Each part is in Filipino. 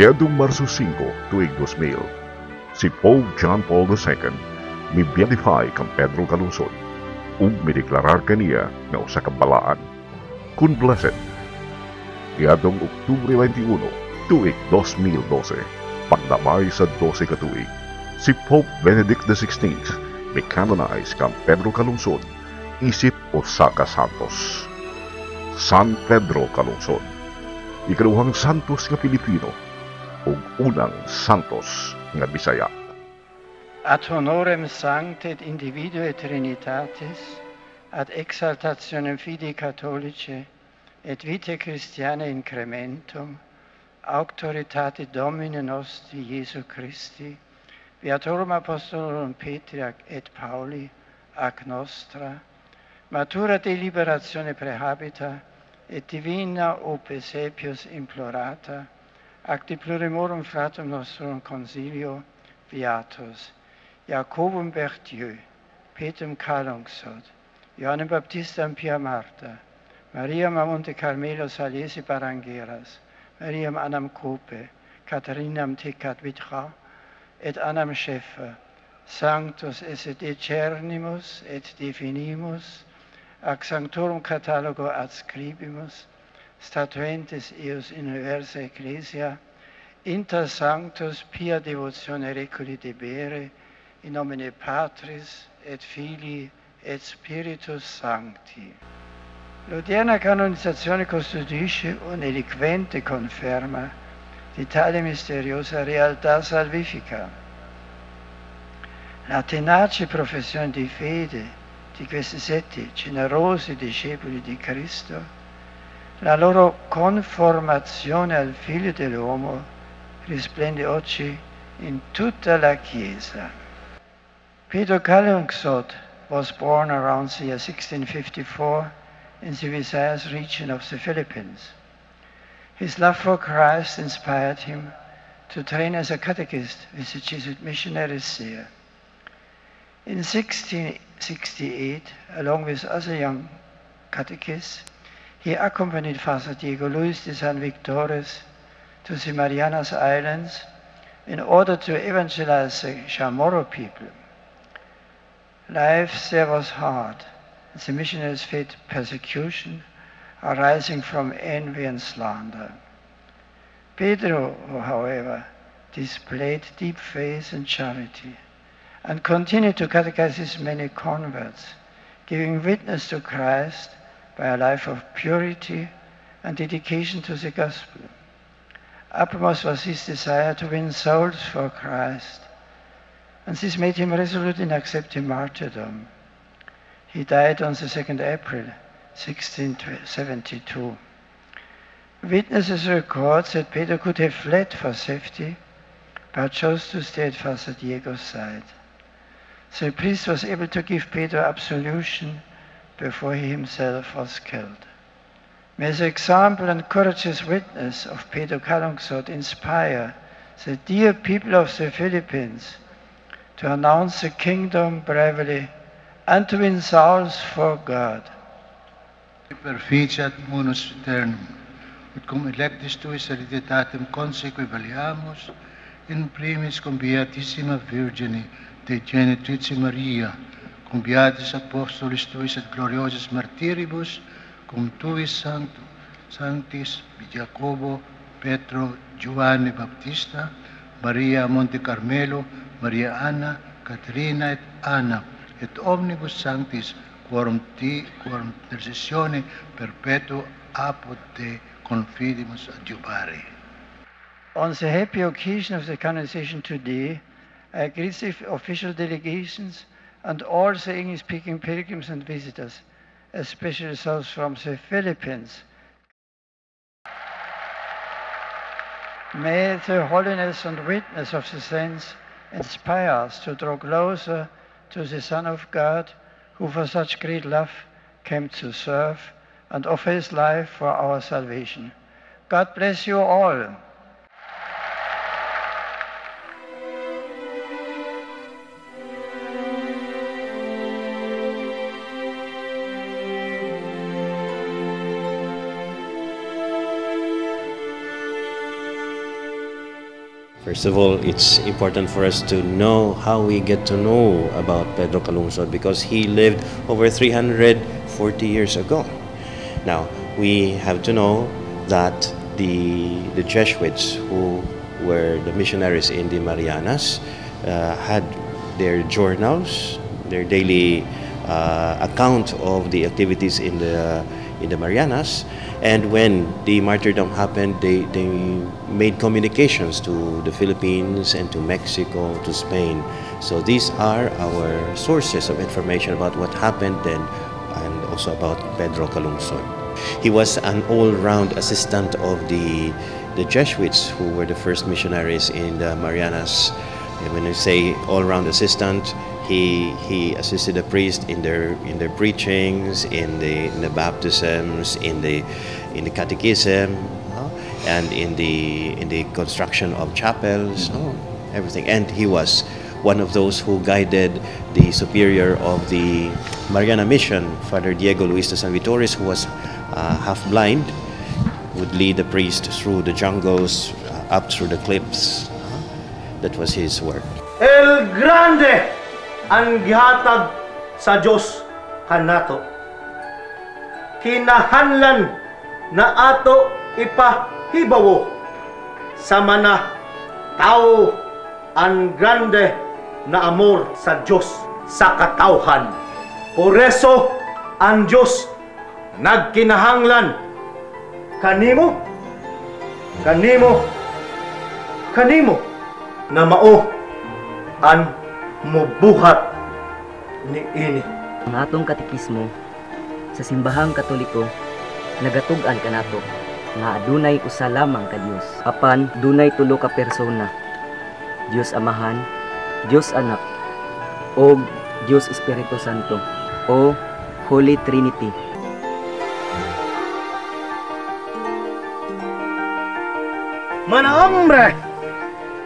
Niadong Marso 5, tuig 2000, si Pope John Paul II mi-beatify kang Pedro Calungsod ug mideklarar kaniya nga usa ka balaan kun blessed. Niadong Oktubre 21, tuig 2012, pagdamay sa 12 ka tuig, si Pope Benedict XVI mi-canonize kang Pedro Calungsod isip usa santos. San Pedro Calungsod, ikaduhang santos nga Pilipino ug unang santos Bisaya. ad honorem sancte et individue Trinitatis, ad exaltationem fidei catholice, et vitae Christianae incrementum, auctoritate Domini nostri Iesu Christi, viatorum apostolorum Petri et Pauli, ac nostra, matura deliberazione prehabita, et divina opes sepius implorata, ac de plurimorum fratum nostrum consilio viatus, Jacobum Berthieu, Petrum Calungsod, Ioannem Baptistam Pia Marta, Mariam am Monte Carmelo Salesi Barangeras, Mariam Anam Cope, Catharinam Tecat Vitra, et Anam Scheffer, Sanctus esse decernimus et definimus, ac sanctorum catalogo adscribimus, statuentes eus universa ecclesia, inter sanctus pia devotione reculi debere, in nomine Patris et Filii et Spiritus Sancti. L'odierna canonizzazione costituisce un'eloquente conferma di tale misteriosa realtà salvifica. La tenace professione di fede di questi sette generosi discepoli di Cristo, la loro conformazione al Figlio dell'uomo risplende oggi in tutta la Chiesa. Peter Kalungsod was born around the year 1654 in the Visayas region of the Philippines. His love for Christ inspired him to train as a catechist with the Jesuit missionaries there. In 1668, along with other young catechists, he accompanied Father Diego Luis de San Victores to the Marianas Islands in order to evangelize the Chamorro people. Life there was hard. The missionaries faced persecution arising from envy and slander. Pedro, however, displayed deep faith and charity and continued to catechize his many converts, giving witness to Christ by a life of purity and dedication to the gospel. Uppermost was his desire to win souls for Christ and this made him resolute in accepting martyrdom. He died on the 2nd April 1672. Witnesses record that Peter could have fled for safety, but chose to stay at Father Diego's side. The priest was able to give Peter absolution before he himself was killed. May the example and courageous witness of Pedro Calungsod inspire the dear people of the Philippines to announce the kingdom bravely and to win souls for God. Perficiat munus eternum, ut cum electis tuis hereditatem consequi valiamus, in primis cum beatissima Virgine de genitrice Maria, cum beatis apostolis tuis et gloriosis cum tuis sanctis Jacobo, Petro, Giovanni Baptista, Maria Monte Carmelo, Maria Anna, Caterina et Anna, et omnibus sanctis, quorum ti, quorum intercessione te confidimus adjubare. On the happy occasion of the canonization today, I greet the official delegations and all the English-speaking pilgrims and visitors, especially those from the Philippines. May the holiness and witness of the saints inspire us to draw closer to the Son of God, who for such great love came to serve and offer his life for our salvation. God bless you all. First of all, it's important for us to know how we get to know about Pedro Calungsod because he lived over 340 years ago. Now, we have to know that the, the Jesuits who were the missionaries in the Marianas uh, had their journals, their daily uh, account of the activities in the in the Marianas. And when the martyrdom happened, they, they made communications to the Philippines and to Mexico, to Spain. So these are our sources of information about what happened then and also about Pedro Calungsod. He was an all-round assistant of the, the Jesuits who were the first missionaries in the Marianas. And when I say all-round assistant, he he assisted the priest in their in their preachings, in the in the baptisms, in the in the catechism, uh, and in the in the construction of chapels, uh, everything. And he was one of those who guided the superior of the Mariana Mission, Father Diego Luis de San Vitores, who was uh, half blind, would lead the priest through the jungles, uh, up through the cliffs. That was his work. El Grande ang gihatag sa Dios kanato. Kinahanglan na ato ipahibawo sa mana tao ang grande na amor sa Dios sa katawhan. Por eso ang Dios nagkinahanglan kanimo kanimo kanimo na mao ang mubuhat ni ini. Ang atong katikismo sa simbahang katoliko nagatug-an kanato nga adunay usa lamang ka Dios apan dunay tulo ka persona Dios Amahan Dios Anak o Dios Espiritu Santo o Holy Trinity Mana hombre!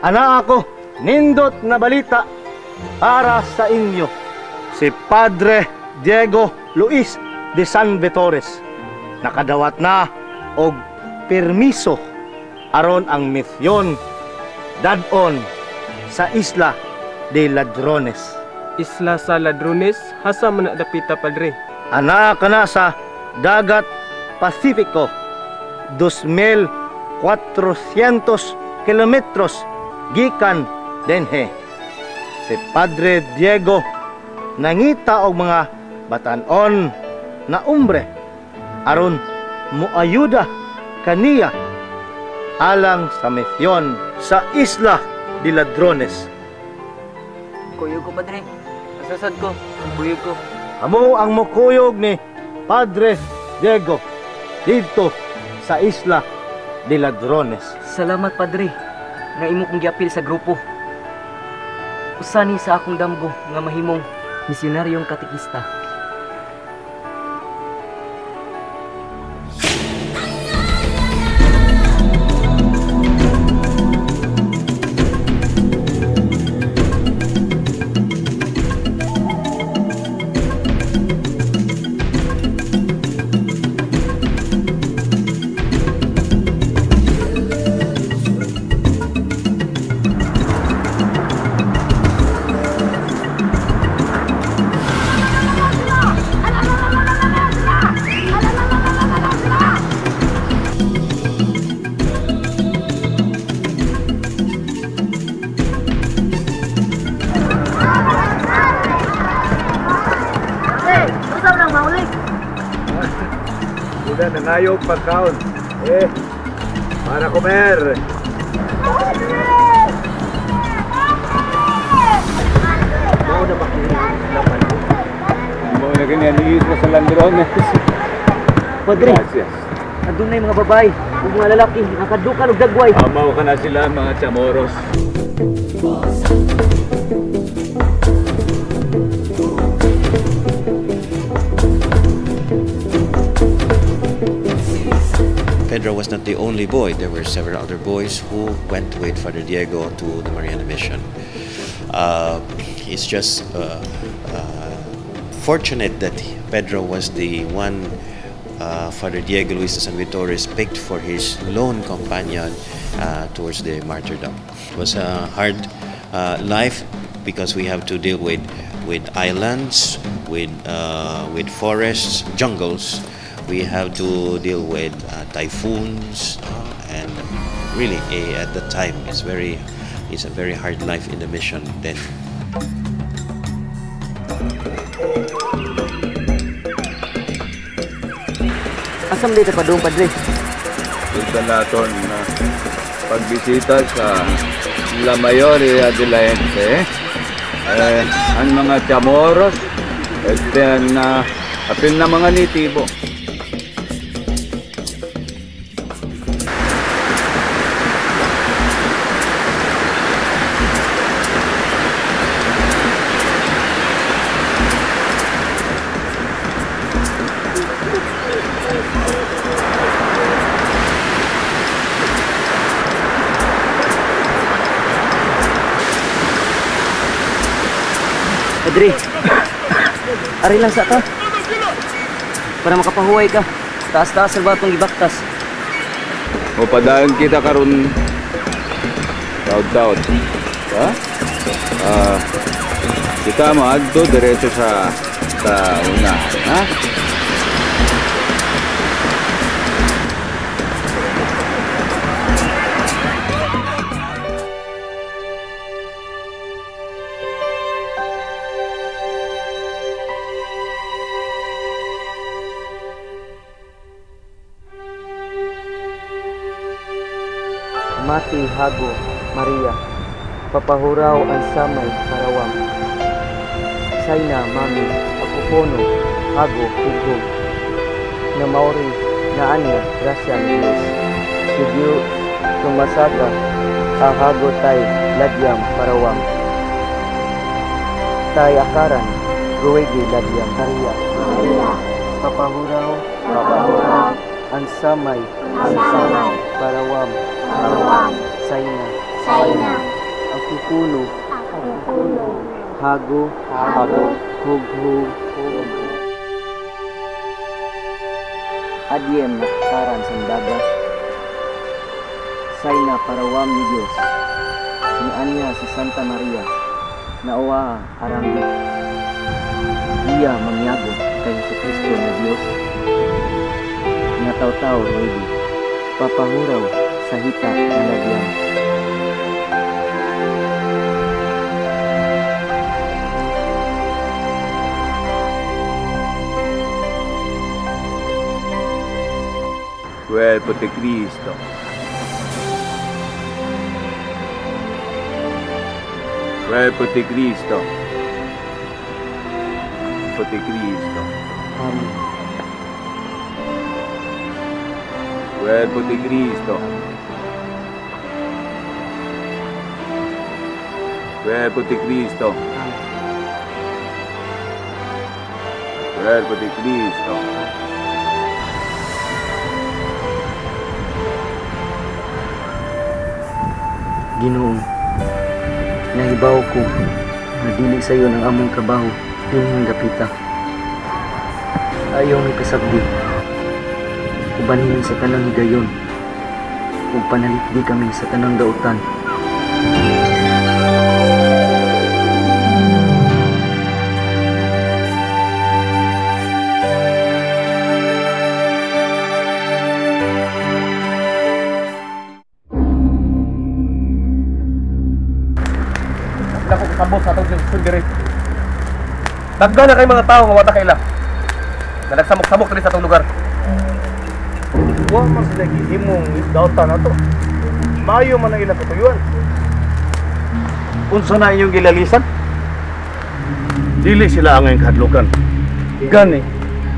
Ana ako, nindot na balita para sa inyo. Si Padre Diego Luis de San Vitores. Nakadawat na og permiso aron ang misyon dadon sa isla de Ladrones. Isla sa Ladrones, hasa man na dapita padre. Ana kana sa dagat Pasifiko 2,400 kilometros gikan denhe si Padre Diego. Nangita og mga batanon na umbre. Aron muayuda kaniya alang sa misyon sa Isla de Ladrones. Kuyo ko padre. Nasasad ko. Kuyo ko. Amo ang mukuyog ni Padre Diego dito sa Isla de Ladrones. Salamat padre nga imo kong giapil sa grupo Usa ni sa akong damgo nga mahimong misyonaryong katikista Udah nangayog pagkaon. Eh, para comer. Mao na ba laban? Mo na ganyan ni ko sa Landrones. Padre Gracias. adunay mga babay ug mga lalaki nakadukal og dagway Amaw ka na sila mga chamoros. Pedro was not the only boy. There were several other boys who went with Father Diego to the Mariana Mission. Uh, it's just uh, uh, fortunate that Pedro was the one uh, Father Diego Luis de San Vitores picked for his lone companion uh, towards the martyrdom. It was a hard life because we have to deal with with islands, with with forests, jungles. We have to deal with uh, typhoons, uh, and really, eh, at the time, it's very it's a very hard life in the mission then. Asam dito pa doon, Padre? Gusto natin na pagbisita sa La Mayore Adelante. Eh, ang mga Chamorros, at then, uh, apil na mga nitibo. Ari lang sa ka. Para makapahuway ka. Taas-taas sa batong ibaktas. O padayon kita karon taud-taud. Ha? Ah, kita mo adto diretso sa sa una, ha? Mati Hago Maria. Papahuraw ang samay parawang. Sayna mami akupono Hago Hugog. Na maori na anya grasya ni Diyos. Sigyo tumasaka ahago tay ladyam parawang. Tay akaran ruwegi ladyam Maria. Papahuraw papahuraw ang samay ang samay parawang Sayna. Sayna. Ako puno. Hago. Hago. Hug. Hug. Hug. Adyem na karan sa daga. Sayna parawam ni Diyos. Ni Anya si Santa Maria. Nauwa aranggi. Iya mangyago kay Jesu Kristo na Diyos. Nga taw-taw, ready. Papahuraw sa hita na lagyan. Cuerpo de Cristo. Cuerpo de Cristo. Cuerpo de Cristo. Amen. Cuerpo de Cristo. Cuerpo de Cristo. Cuerpo de Cristo. Ginoong, nahibaw ko na dili sa iyo ng among trabaho dinhing gapita. Ayaw may kasabdi. Ubanhin sa tanang higayon. Ug panalitdi kami sa tanang dautan. Dako na kay mga tao nga wata kaila. Na gihimong isdautan na to. Mayo man ang ilang katuyuan. Unsa na inyong gilalisan? Dili sila ang kadlukan. Gani,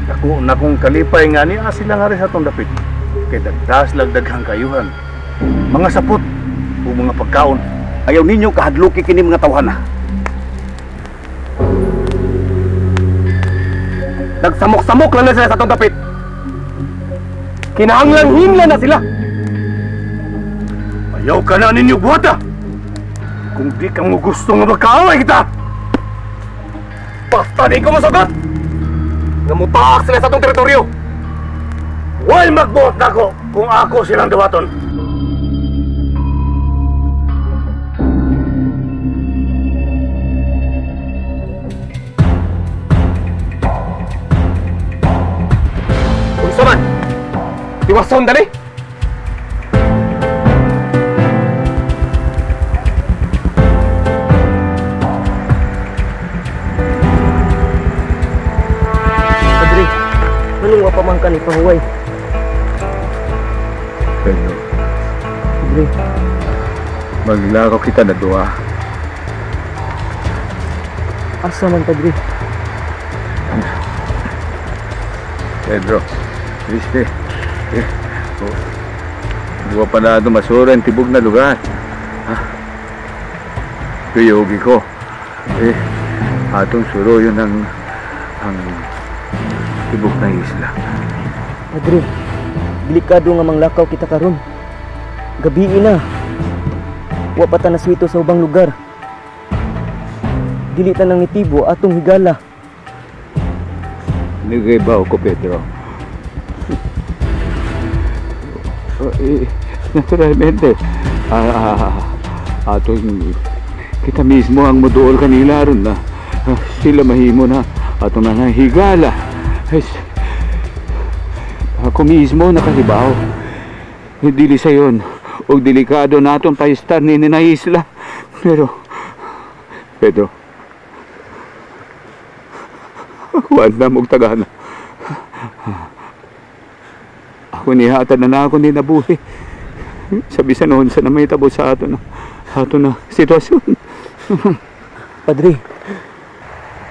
ako na kung kalipay nga ni sila nga rin sa tong dapit. Kay dagdas lagdaghang kayuhan. Mga sapot o mga pagkaon. Ayaw ninyo kahadluki kini mga tawhana. Nagsamok-samok lang na sila sa atong dapit. Kinahanglan hinla na sila. Ayaw ka na ninyo buhata. Kung di ka mo gusto nga magkaaway kita. Basta di ko masagot! Namutaak sila sa atong teritoryo! Huwag magbuhat na ako kung ako silang dawaton. Iwason dali! Padre, anong wa pa man ka ni pahuway? Pedro, Padre, maglakaw kita na duwa. asa man Padre? Pedro, Triste. Eh, oh, Buwa pa na ito masura ang tibog na lugar. Ha? Kuyogi ko. Eh, atong suro yun ang ang tibok na isla. Padre, delikado nga manglakaw kita karon. Gabi na. Wa pa ta naswito sa ubang lugar. Dili ta nang itibo atong higala. Nagaybaw ko, Pedro. Naturalmente, ah, ah, ah, atong kita mismo ang moduol kanila ron na ah, sila mahimo na atong mga higala. Ay, ako mismo nakahibaw. Dili sa yon og delikado naton paistar ni na isla. Pero, Pedro, Kuan na mong tagana. Ako ni hatad na na ako ni nabuhi. Sabi sa noon sa na may tabo sa ato na sa ato na sitwasyon. Padre,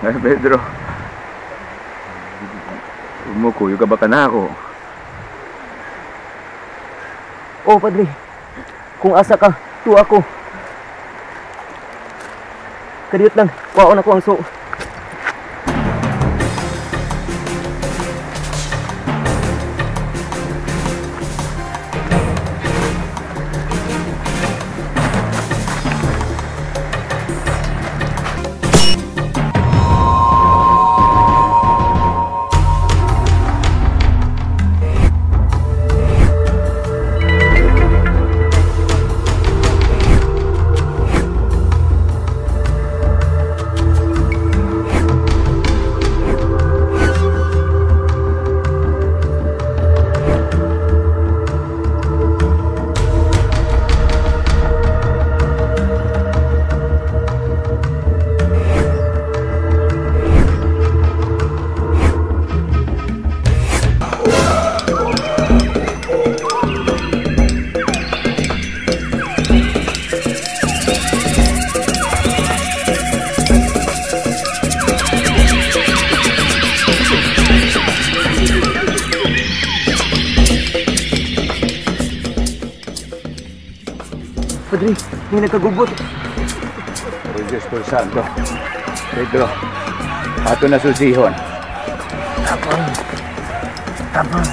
Ay, Pedro. Umukuyo ka ba ka na ako? oh padre. Kung asa ka, tu ako. Kadiyot lang, kwaon ako ang so. Pedro, ato na susihon. Tapon. Tapon.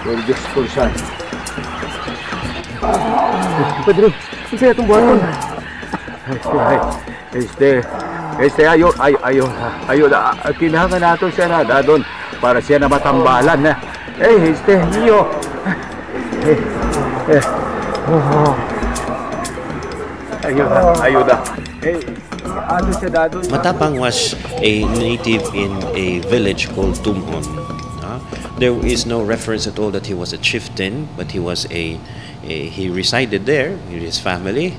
O Diyos ko santo. Padre, isa itong buhaton. Este, este, este, ayo, ayo, ayo, ayo, na, kailangan nato siya na dadon para siya na matambalan na. Eh, este, iyo. Ayuda, ayuda. Matapang was a native in a village called Tumhon. Uh, there is no reference at all that he was a chieftain, but he was a, a he resided there with his family,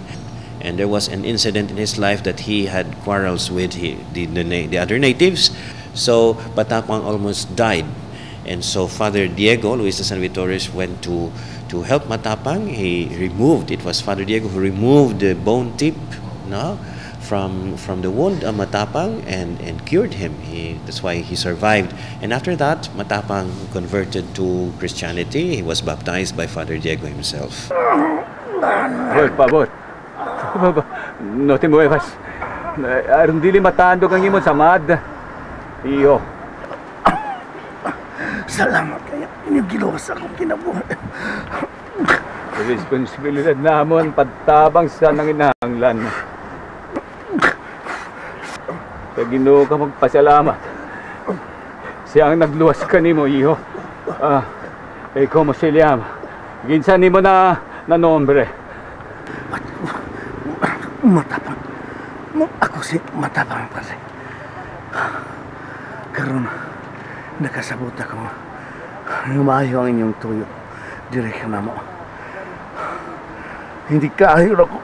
and there was an incident in his life that he had quarrels with he, the, the the other natives. So Matapang almost died, and so Father Diego Luis de San Vitores went to to help Matapang. He removed it was Father Diego who removed the bone tip, no, from from the wound of Matapang and and cured him. He that's why he survived. And after that, Matapang converted to Christianity. He was baptized by Father Diego himself. Por favor. No te muevas. Aron dili matando kang imong samad. Iyo. Salamat giluwas akong kinabuhi. Responsibilidad namon pagtabang sa nanginahanglan. Sa Ginoo ka magpasalamat. Siya ang nagluwas kanimo, iho. Ah, ikaw mo si Liam. Ginsan nimo na na nombre. Matapang. Mo, si matapang pa si. Karon nakasabot ako. Lumayo ang inyong tuyo. Dire ka na mo. Hindi kaayo ako.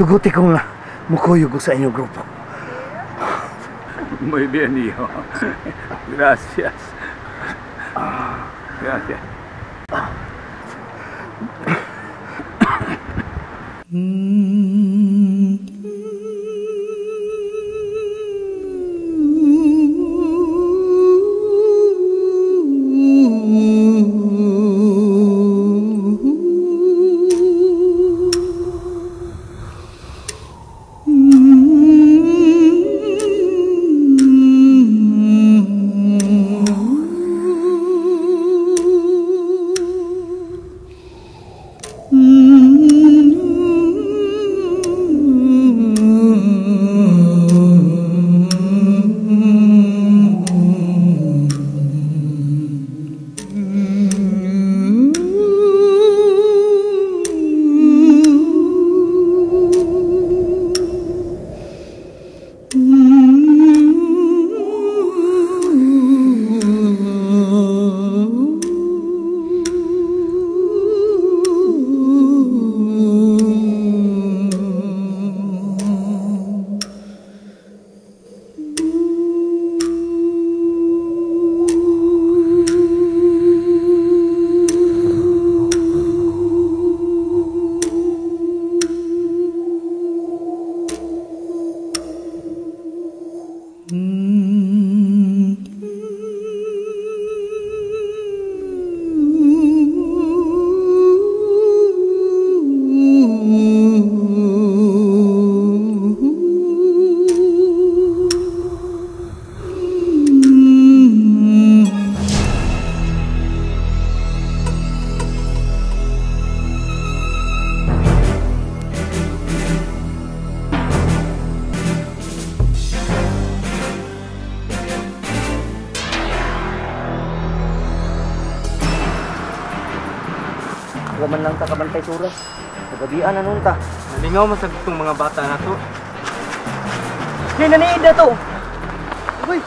Tuguti ko nga mukuyog ko sa inyong grupo. Muy bien, hijo. Gracias. Gracias. Wala kabantay turas. Nagabian na nun ta. Nalingaw man sa itong mga bata na to. Di naniid na to! Uy!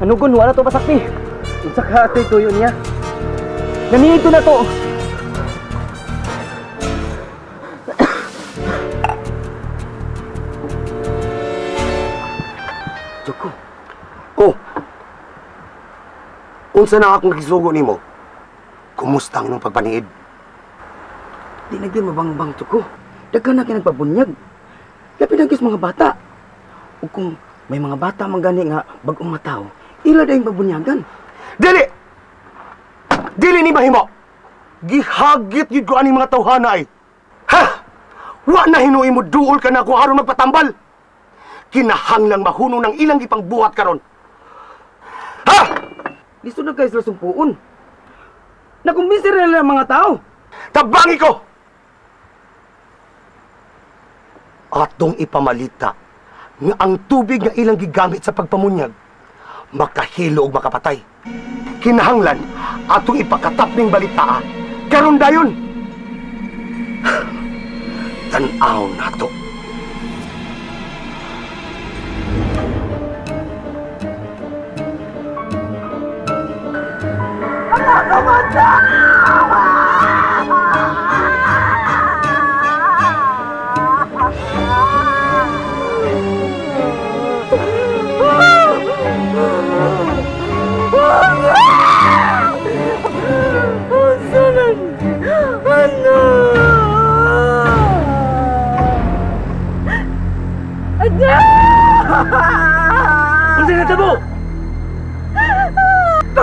Ano gun? Wala to pasakti. Unsa ka ato'y tuyo niya? Naniid to na to! Unsa na akong nakisugo nimo? Kumusta ang imong pagpaniid? Di na gyud mabangbang Joko. Daghan na kay nagpabunyag. Lapi na mga bata. Ug kung may mga bata man gani nga bag-ong mataw, ila dayong pabunyagan. Dili! Dili ni mahimo! Gihagit gid ko ani mga tawhana ay. Ha! Wa na hinuwi mo duol ka na ako aron magpatambal. Kinahanglang mahuno ng ilang gipang buhat karon. Listo na kayo sila sumpuon. Nakumbinsi rin nila ang mga tao. Tabangi ko! Atong ipamalita nga ang tubig nga ilang gigamit sa pagpamunyag makahilo og makapatay. Kinahanglan atong ipakatap ning balita karon dayon. Tan-aw nato. Unsa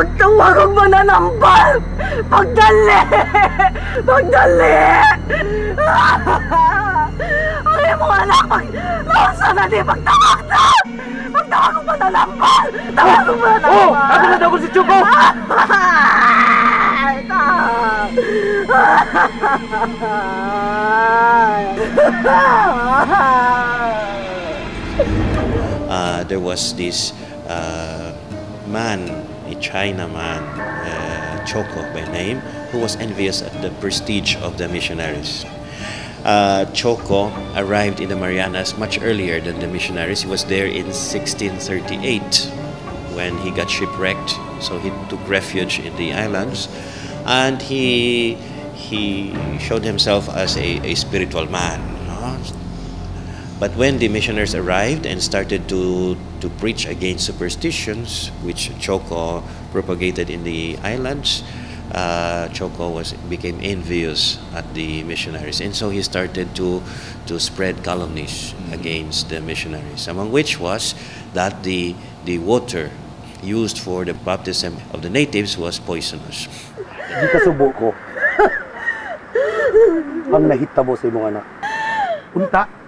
Pagtawag ang mananambal! Pagdali! Pagdali! Ang iyong anak! Pag... Na di pagtawag na! Pagtawag ang mananambal! Tawag ang mananambal! Oh! Ako na daw ko si Choco! Uh, there was this uh, man, a Chinaman, uh, Choco by name, who was envious at the prestige of the missionaries. Uh, Choco arrived in the Marianas much earlier than the missionaries. He was there in 1638 when he got shipwrecked, so he took refuge in the islands, and he he showed himself as a, a spiritual man. But when the missionaries arrived and started to, to preach against superstitions, which Choco propagated in the islands, uh, Choco was became envious at the missionaries, and so he started to to spread calumnies against the missionaries. Among which was that the the water used for the baptism of the natives was poisonous. Di kasubo ko. Ang nahitabo sa imong anak. Unta.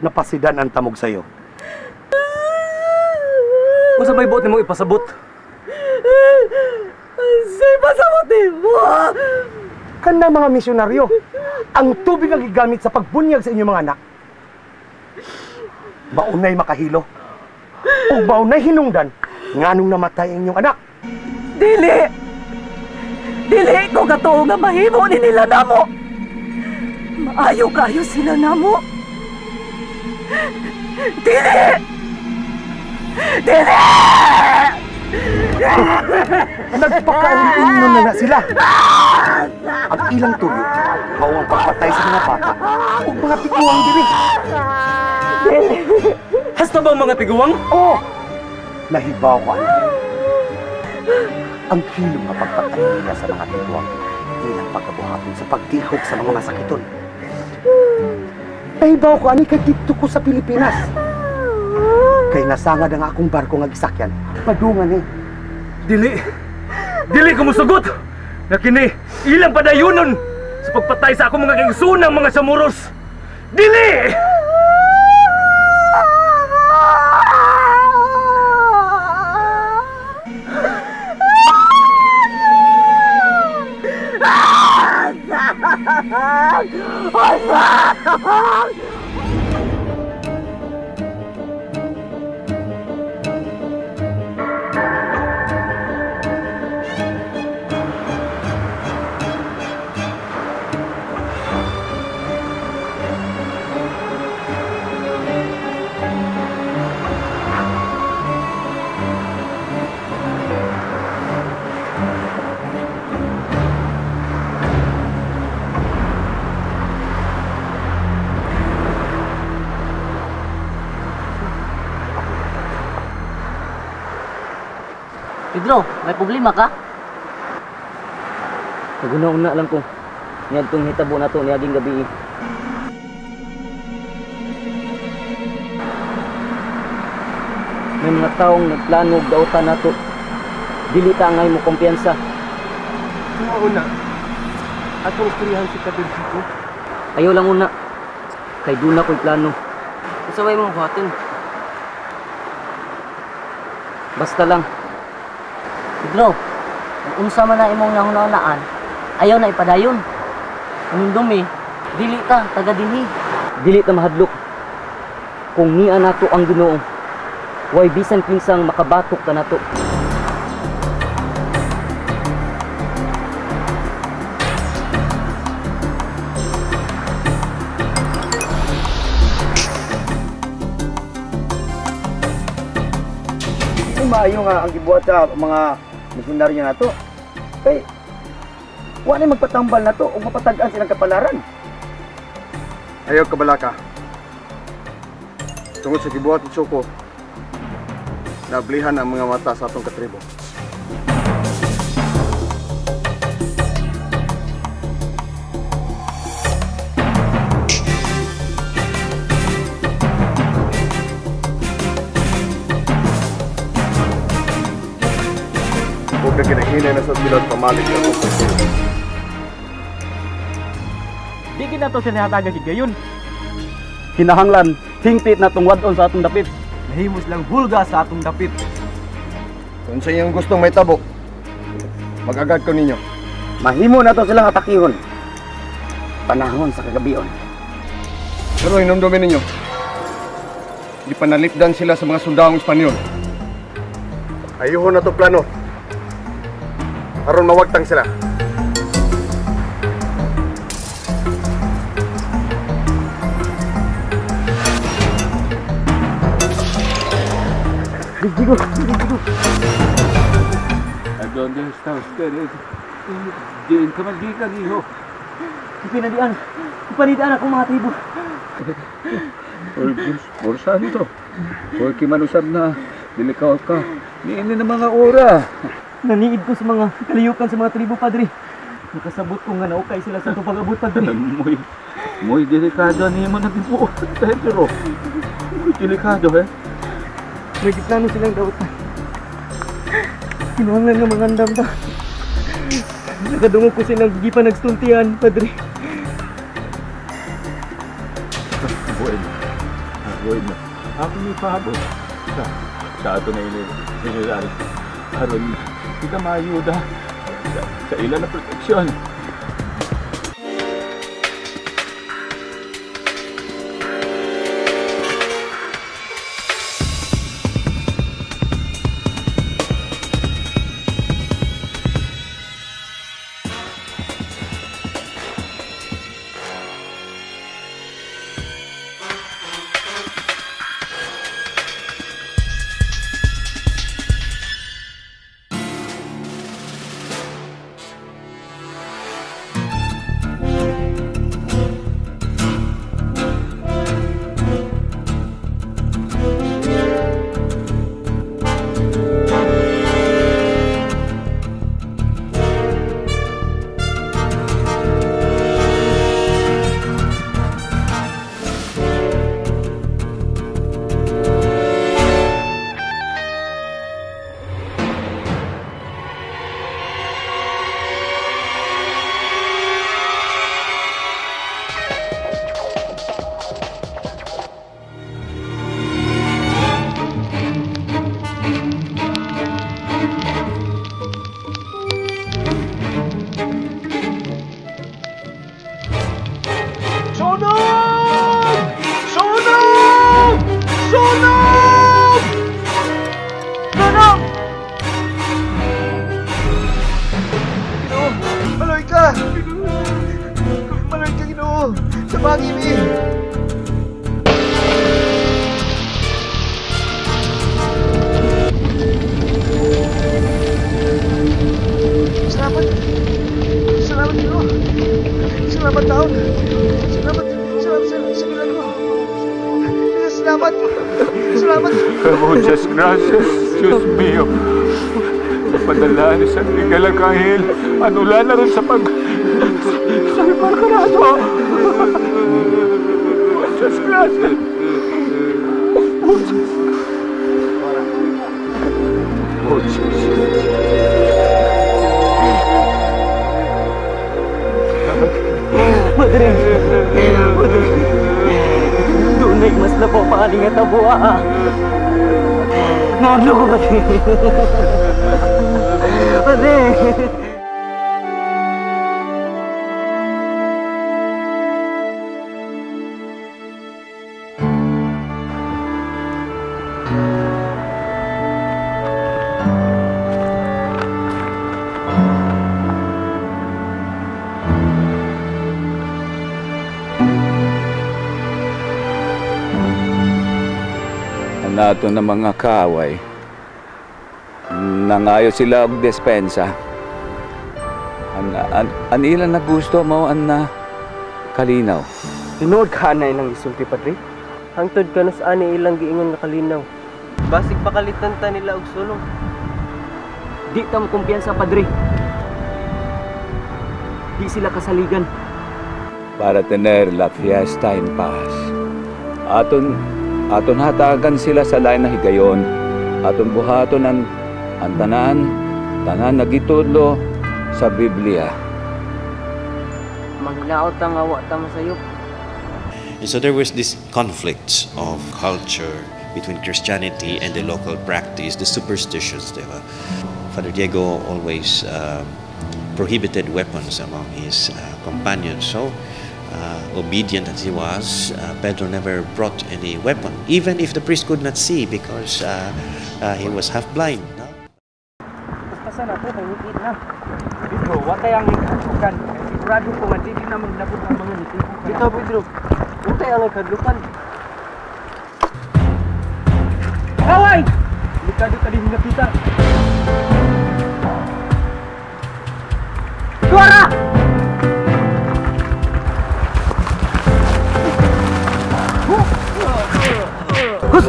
Napasidan ang tamog sa'yo. Kung sabay buot ni mo ipasabot. Say, pasabot mo! Kana mga misyonaryo, ang tubig ang gigamit sa pagbunyag sa inyong mga anak. Maunay makahilo. O maunay hinungdan, nganong namatay ang inyong anak. Dili! Dili ko katuo nga mahimo ni nila namo. Maayo kayo sila namo. Dili! Dili! Nagpakainino na na sila. Ang ilang tuyo, mao ang pagpatay sa mga bata o mga pikuwang diri. Hasta bang mga tiguang? Oo! Nahibaw ko ano. Ang hilom na pagpatay nila sa mga pikuwang ilang pagkabuhaton sa pagtihok sa mga masakiton. Nahibaw ko ani kay dito ko sa Pilipinas. Kay nasangad ang akong barko nga gisakyan. Padungan eh. Dili. Dili ko musugot. Nga kini ilang padayunon sa pagpatay sa akong mga kaigsunang mga samuros. Dili! Pedro, may problema ka? Naguna-una lang ko. Niya itong hitabo na to niaging gabi. May mga taong nagplano og dautan na to. Dili ta ngay mo kumpiyansa. Mga una, atong istoryahan si Kadirjiko. Ayaw lang una. Kay duna ko'y plano. Usaway mong buhatin. Basta lang. Pedro, kung unsa man na imong nahunahunaan, ayaw na ipadayon. Kung dumi, dili ka, taga dinhi. Dili ta mahadlok. Kung niya nato ang Ginoo, way bisan kinsang makabatok ta nato. Ay, maayo nga ang gibuhat sa mga misyonaryo na to. Kay, wala magpatambal na to o mapatagaan silang kapalaran. Ayaw kabalaka. Tungod sa gibuhat ni Choco, nablihan ang mga mata sa atong katribo. Huwag ka kinahinay na sa silot pamalig na kung pagsulo. Di kita to sinahataga gayon. Kinahanglan, hingpit na tong wadon sa atong dapit. Nahimos lang hulga sa atong dapit. Kung sa iyong gustong may tabo, mag-agad ko ninyo. Mahimo na to silang atakihon. Panahon sa kagabion. Pero hinumdumin ninyo, ipanalipdan sila sa mga sundahong Espanyol. Ayuhon na to plano. Aron mawagtang sila. Digo, digo. ¿A dónde está ustedes? Diyan ka magikan, hijo. Ipinadian. Ipanidaan akong mga tribo. Por santo. Porque manusab na, dilikaw ka. Niini na mga ora. Naniid ko sa mga kaliyukan sa mga tribo, Padre. Nakasabot ko nga naukay sila sa pag-abot, Padre. Muy, muy delikado ni mo nagibuot, Pedro. Muy delikado, eh. May plano silang daot na. Kinuhangan ng mga andam ta. Nakadungog ko silang gigipan nagstultian, Padre. Bueno, ah, bueno. Ako may pahabot. Sa, sa ato na ini, general. Aron, kita maayuda sa, sa ilan na proteksyon. Ano ko, Padre? Padre. Nato na mga kaaway. Nangayo sila og despensa. An, an, an ilan na gusto mo an na kalinaw. Tinood ka na ilang isulti, Padre? Hangtod ka na sa ani ilang giingon nga kalinaw. Basig pakalitan ta nila og sulong. Di ta mo kumpiyansa, Padre. Di sila kasaligan. para tener la fiesta en paz. Aton aton hatagan sila sa lain na higayon. Aton buhaton ang ang tanan tanan nagitudlo sa Biblia. Manghinaot ta nga wa ta masayop. And so there was this conflict of culture between Christianity and the local practice, the superstitions. Diba? Father Diego always um, prohibited weapons among his uh, companions. So uh, obedient as he was, uh, Pedro never brought any weapon, even if the priest could not see because uh, uh, he was half blind. No?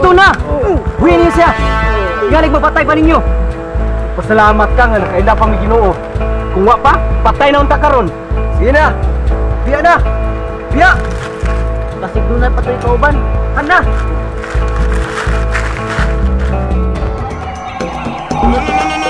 Gusto na! Huwin niyo siya! Galing mapatay pa ninyo! Pasalamat ka nga nakaila pang ginoo. Kung wa pa, patay na unta karon. Sige na. Biya na. Biya. Basig doon na patay kauban. Hana. Mag-away!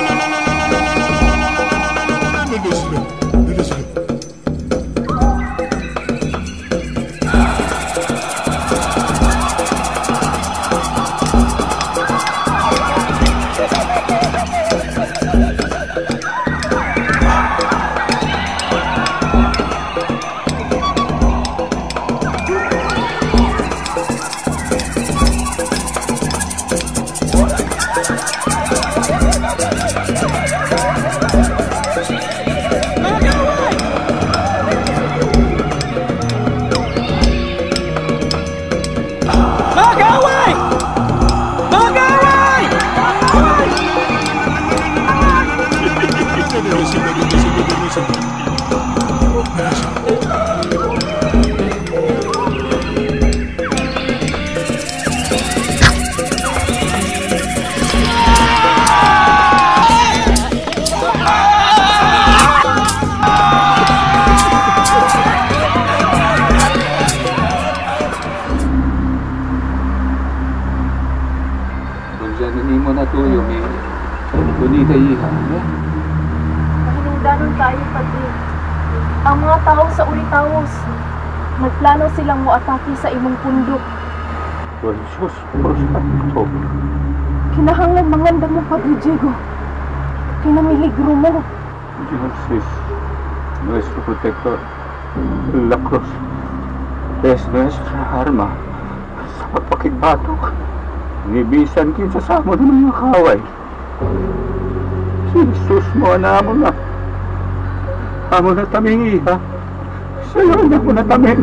Natuyo, may kuni kay iha. Mahinungdanon tayo, Padre. Ang mga tao sa Uritawos, nagplano silang muatake sa imong pundok. Jesus, prosanto. Kinahanglan manganda mo, Padre Diego. Kinamiligro mo. Dios nuestro protector. La cruz es nuestra arma sa pagpakigbatok. Nibisan kinsa sa amo ng mga kaway. Jesus mo na amo na. Amo na taming iha. Sayo na mo na tamin.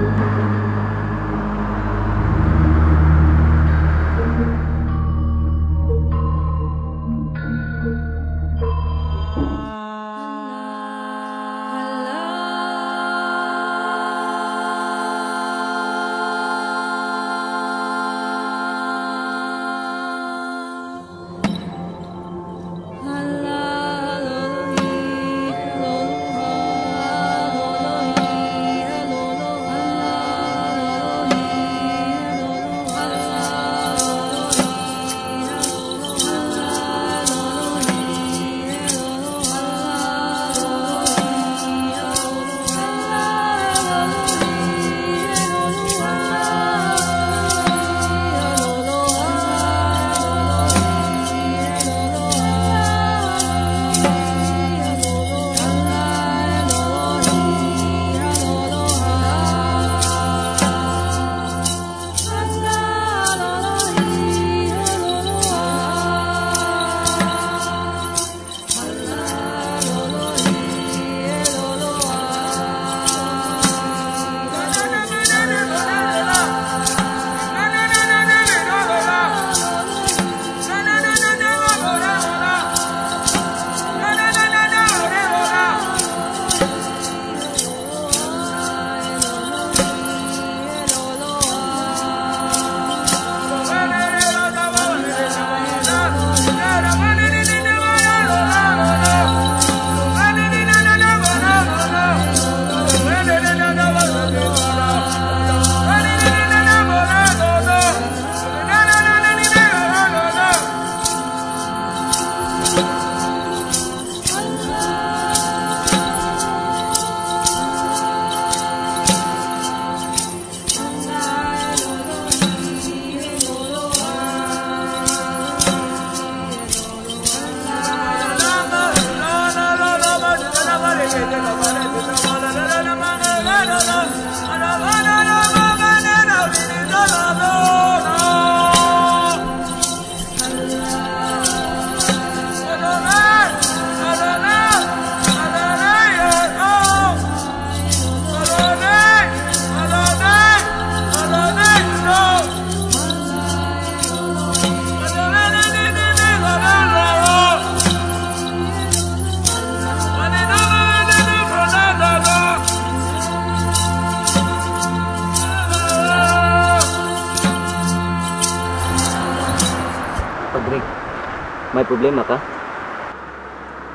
May problema ka?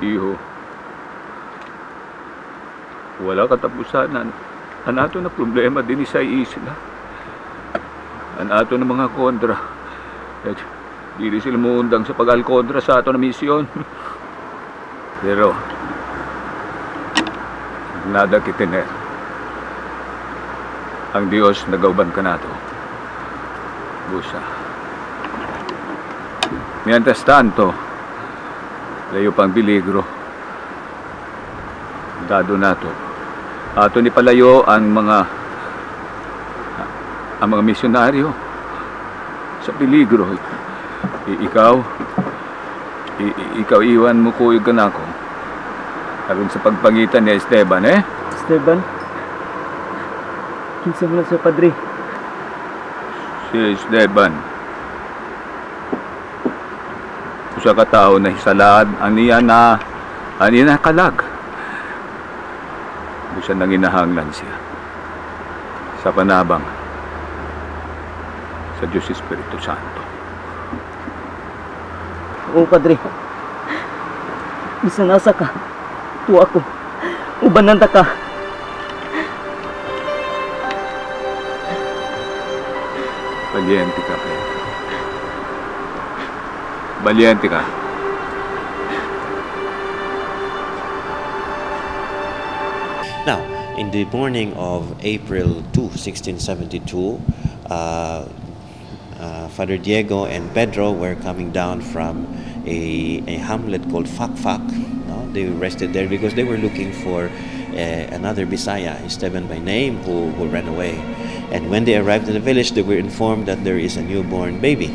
Iho. Wala katapusanan. Ang ato na problema din sa isla. Ang ato na mga kontra. At di sila muundang sa pag-alkontra sa ato na misyon. Pero, nada kitiner. Ang Diyos nagauban ka nato. Busa. Mientras tanto, layo pang biligro. Dado nato. Ato ni palayo ang mga ang mga misyonaryo sa peligro. I- ikaw, i- ikaw iwan mo ko yung ganako. Aron sa pagpangitan ni Esteban, eh? Esteban? Kinsa mo na sa padre? Si Esteban. Usa ka tao na hisalad, aniya na, aniya na kalag. Busa nang inahanglan siya. Sa panabang sa Diyos Espiritu Santo. Oo, padre. Bisan asa ka. Tuwa ko. Ubanan ta ka. Valiente ka, Pedro. Valiente ka. Now, in the morning of April 2, 1672, uh, uh, Father Diego and Pedro were coming down from a, a hamlet called Fakfak. No? They rested there because they were looking for uh, another Bisaya, Esteban by name, who, who ran away. And when they arrived in the village, they were informed that there is a newborn baby,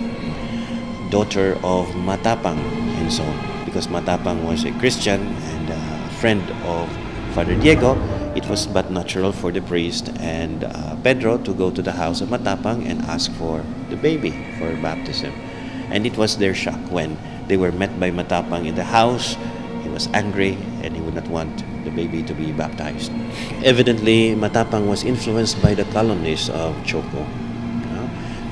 daughter of Matapang and so on. Because Matapang was a Christian and a friend of Father Diego, it was but natural for the priest and uh, Pedro to go to the house of Matapang and ask for the baby for baptism. And it was their shock when they were met by Matapang in the house. He was angry and he would not want the baby to be baptized. Evidently, Matapang was influenced by the colonists of Choco.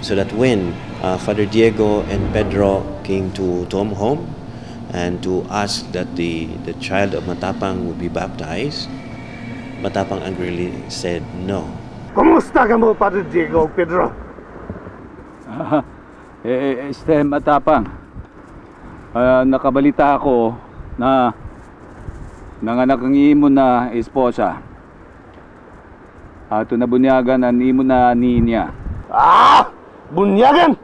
So that when uh, Father Diego and Pedro came to Tom home and to ask that the, the child of Matapang would be baptized, Matapang angrily said no. Kumusta ka mo, Padre Diego, Pedro? Ah, eh, este, matapang. Ah, nakabalita ako na nanganak ang imo na esposa. Ato na bunyagan ang imo na ninya. Ah! Bunyagan!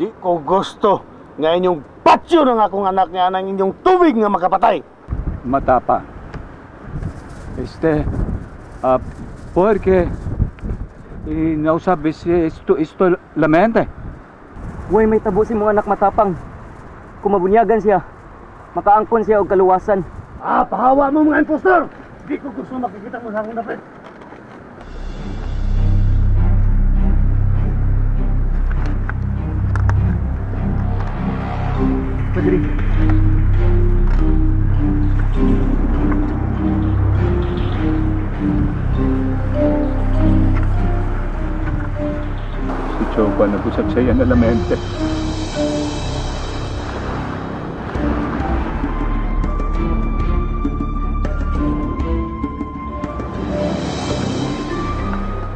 Di ko gusto nga inyong patsyo ng akong anak nga ng inyong tubig nga makapatay. Matapang. Este, ah, porque eh, não sabe se isto, isto lamente. Huwag may tabo si mga anak matapang. Kung mabunyagan siya, makaangkon siya og kaluwasan. Ah, pahawa mo mga impostor! Di ko gusto makikita mo sa akong dapit. Padre. Si Chopa nag-usap sa iyan na lamente.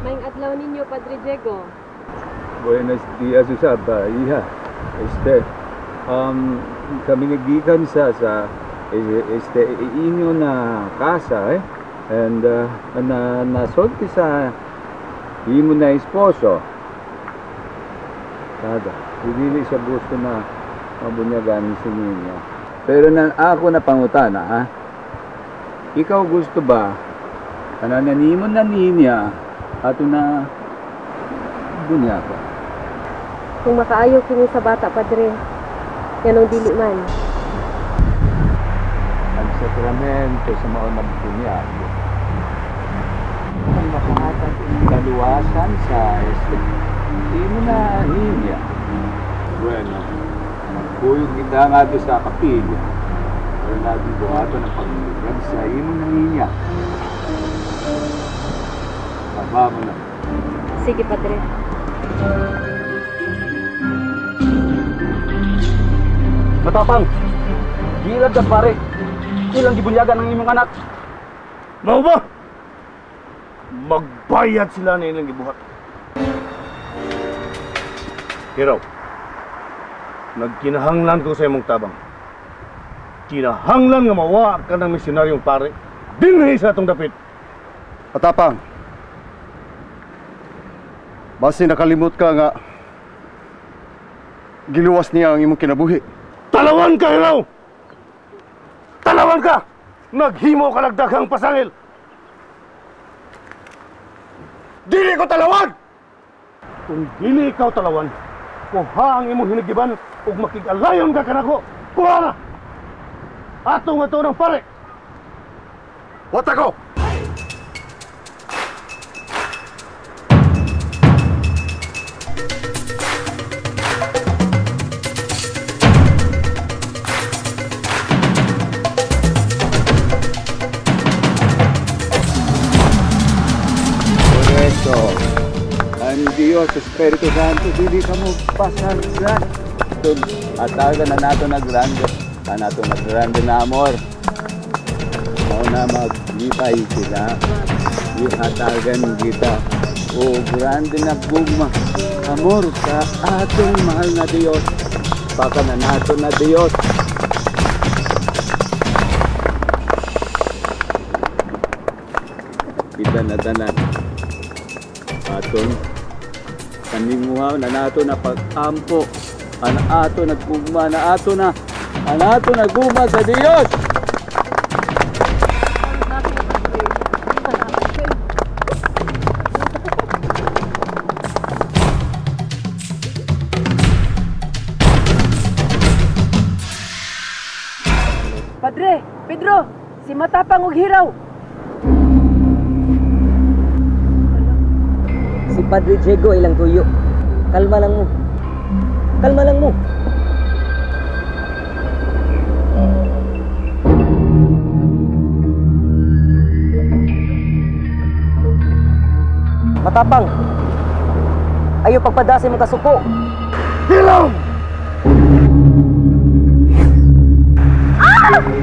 Maing adlaw ninyo, Padre Diego. Buenos dias, Usaba. Iha. Este, um, kami nagikan sa sa eh, este inyo na casa eh. And uh, na nasolti sa imo na esposo. Kada, hindi siya gusto na mabunyagan si niya. Pero na ako na pangutana ha. Ikaw gusto ba kanananimo na niya ato na bunyaka? Kung makaayo kini sa bata, Padre, yanong dili man. ang sakramento sa mga nagbunyag. Ang makahatag kaluwasan sa este. Hindi mo na hinya. Bueno, kuyog kita nga doon sa kapilya. Pero natin buhato ng pagmulagad sa imo na hinya. Tama mo na. Sige, Padre. Matapang. Gilad ka pare. Ilang gibunyagan ng imong anak. Mao ba? Magbayad sila na ilang gibuhat. Hiraw, nagkinahanglan ko sa imong tabang. Kinahanglan nga mawa ka ng misionaryong pare. Dinhi sa atong dapit. Patapang. Basi nakalimot ka nga giluwas niya ang imong kinabuhi. Talawan ka, Hiraw! Talawan ka! Naghimo ka nagdaghang pasangil! Dili ko talawan! Kung dili ikaw talawan, kuha ang imong hinigiban ug makig-alayon ka kanako. Kuha na! Ato nga to ng pare! What ako? Diyos, Espiritu Santo, dili ka mo pasagsan. Ito, ataga na nato na grande. Na nato na grande na amor. Mao na maglipay sila. Ihatagan kita. O grande na gugma. Amor sa atong mahal na Diyos. Baka na nato na Diyos. Kita na tanan aton kaninguha na nato na pag-ampo ana ato nagugma na ato na ana ato nagugma sa Dios Padre, Pedro, si Matapang ug Hiraw. Padre Diego ilang tuyo. Kalma lang mo. Kalma lang mo. Matapang. Ayaw pagpadasi mong kasuko. Hiraw! Ah!